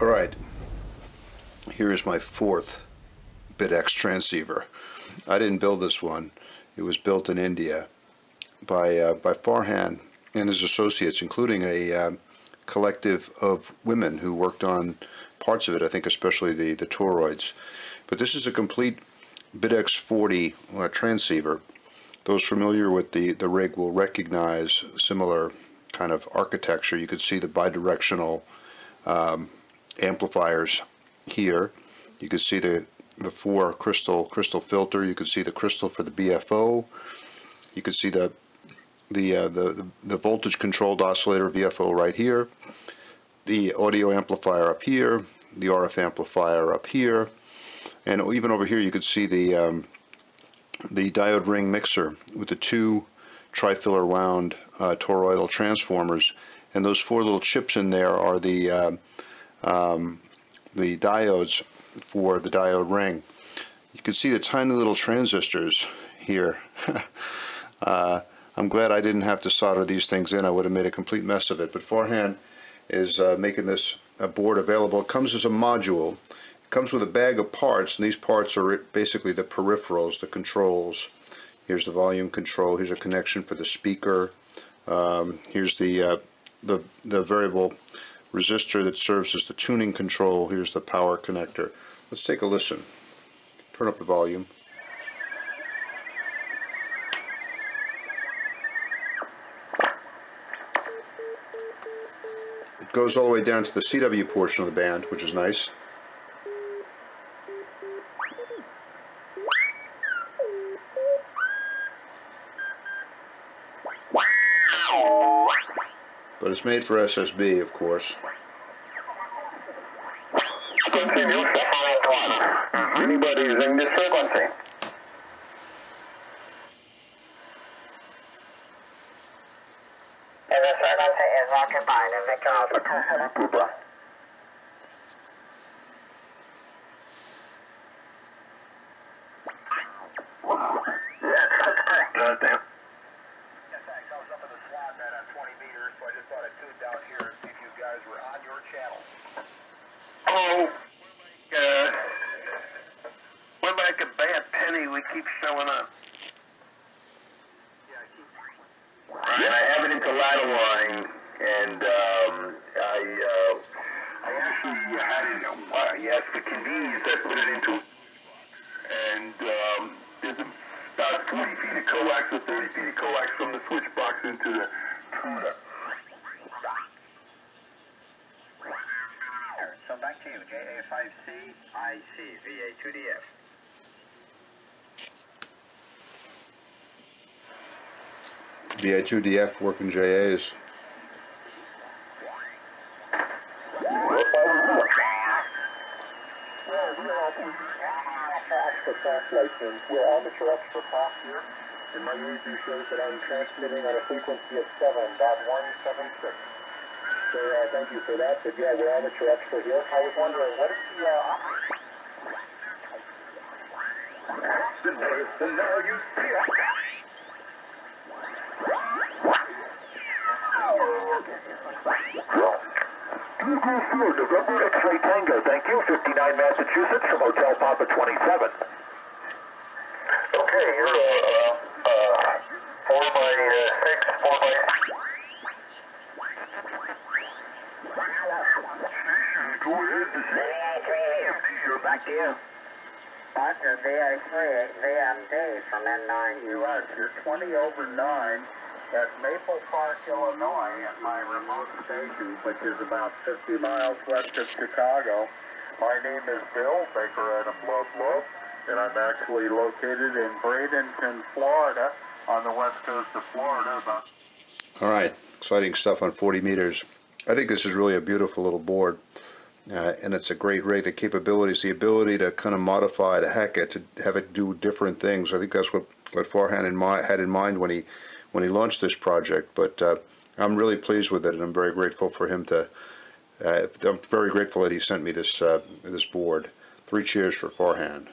All right, here is my fourth BitX transceiver. I didn't build this one. It was built in India by uh, by Farhan and his associates, including a um, collective of women who worked on parts of it. I think especially the the toroids. But this is a complete BitX 40 uh, transceiver. Those familiar with the the rig will recognize similar kind of architecture. You could see the bidirectional um, amplifiers here. You can see the the four crystal crystal filter. You can see the crystal for the BFO. You can see the the uh, the the voltage controlled oscillator VFO right here. The audio amplifier up here. The RF amplifier up here, and even over here you can see the um, the diode ring mixer with the two trifilar wound uh, toroidal transformers and those four little chips in there are the uh, um, the diodes for the diode ring. You can see the tiny little transistors here. uh, I'm glad I didn't have to solder these things in. I would have made a complete mess of it. But Farhan is uh, making this board available. It comes as a module. It comes with a bag of parts, and these parts are basically the peripherals, the controls. Here's the volume control. Here's a connection for the speaker. Um, here's the uh, the, the variable resistor that serves as the tuning control. Here's the power connector. Let's take a listen. Turn up the volume. It goes all the way down to the CW portion of the band, which is nice. But it's made for SSB, of course. Anybody using this frequency? And this frequency is occupied in Victor Alpha Cooper. That's correct. Goddamn. Oh, uh, we're like a bad penny. We keep showing up. Yeah, and I have it into ladder line, and um, I, uh, I actually had it. Uh, yes, for convenience, I put it into, and um, there's about 40 feet of coax or 30 feet of coax from the switch box into the tuner. So back to you, JA5C, IC, VA2DF. VA2DF working JAs. We're amateur extra class here, and my reading shows that I'm transmitting at a frequency of 7.176. So uh, thank you for that. But yeah, we're on the amateur extra here. I was wondering, what is the uh, Now you see it. Google Field, November X-ray Tango. Thank you. 59 Massachusetts from Hotel Papa 27. Okay, you're uh, uh, 4 by uh, 6, 4 by Go ahead. You're back to you. Partner VA3, VMD from N9. US, you're 20 over 9 at Maple Park, Illinois, at my remote station, which is about 50 miles west of Chicago. My name is Bill Baker Adam Love Love, and I'm actually located in Bradenton, Florida, on the west coast of Florida. About All right, exciting stuff on 40 meters. I think this is really a beautiful little board. Uh, and it's a great rig. The capabilities, the ability to kind of modify the hack it to have it do different things. I think that's what what Farhan in had in mind when he when he launched this project. But uh, I'm really pleased with it, and I'm very grateful for him to. Uh, I'm very grateful that he sent me this uh, this board. Three cheers for Farhan.